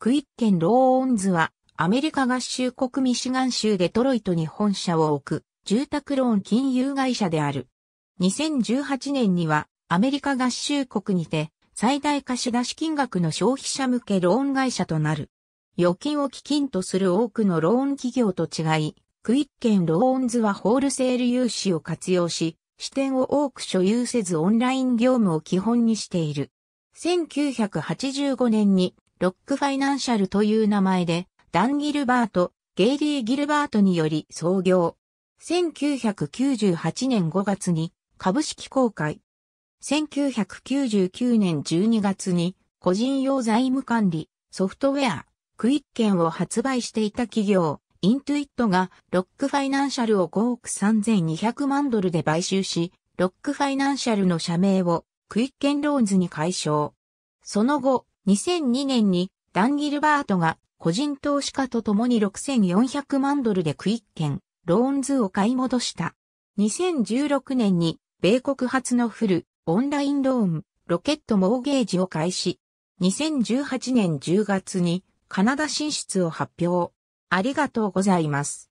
クイッケン・ローオンズは、アメリカ合衆国ミシガン州デトロイトに本社を置く、住宅ローン金融会社である。2018年には、アメリカ合衆国にて、最大貸出金額の消費者向けローン会社となる。預金を基金とする多くのローン企業と違い、クイッケンローンズはホールセール融資を活用し、支店を多く所有せずオンライン業務を基本にしている。1985年にロックファイナンシャルという名前でダン・ギルバート、ゲイリー・ギルバートにより創業。1998年5月に株式公開。1999年12月に個人用財務管理、ソフトウェア、クイッケンを発売していた企業、イントゥイットがロックファイナンシャルを5億3200万ドルで買収し、ロックファイナンシャルの社名をクイッケンローンズに改称。その後、2002年にダン・ギルバートが個人投資家と共に6400万ドルでクイッケン、ローンズを買い戻した。2016年に米国初のフル、オンラインローン、ロケットモーゲージを開始。2018年10月にカナダ進出を発表。ありがとうございます。